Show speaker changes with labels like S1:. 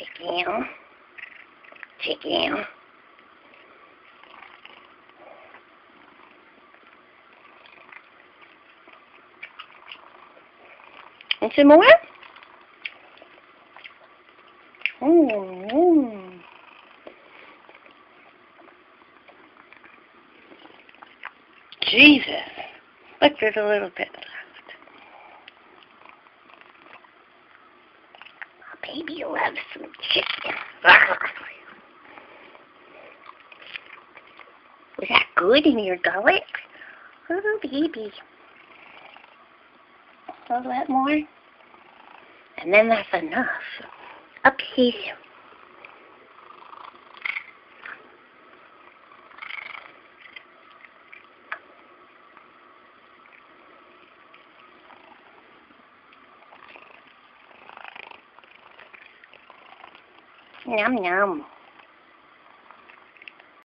S1: Chicken. Chicken. And some more? Mm. Jesus. Look, there's a little bit left. Oh, baby loves some chicken. Was that good in your gullet? Oh, baby. A little bit more. And then that's enough. Okay. Yum yum.